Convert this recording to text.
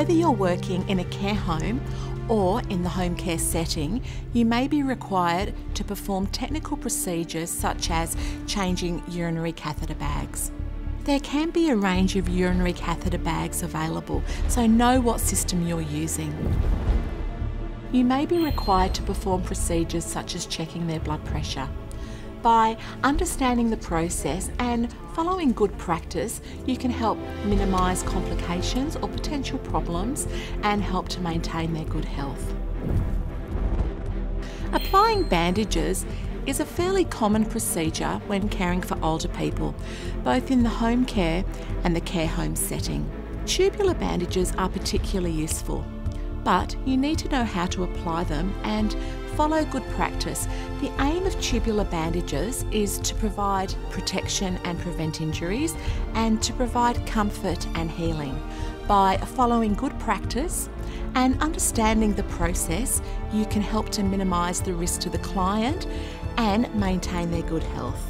Whether you're working in a care home or in the home care setting, you may be required to perform technical procedures such as changing urinary catheter bags. There can be a range of urinary catheter bags available, so know what system you're using. You may be required to perform procedures such as checking their blood pressure. By understanding the process and following good practice, you can help minimise complications or potential problems and help to maintain their good health. Applying bandages is a fairly common procedure when caring for older people, both in the home care and the care home setting. Tubular bandages are particularly useful, but you need to know how to apply them and follow good practice. The aim of tubular bandages is to provide protection and prevent injuries and to provide comfort and healing. By following good practice and understanding the process, you can help to minimise the risk to the client and maintain their good health.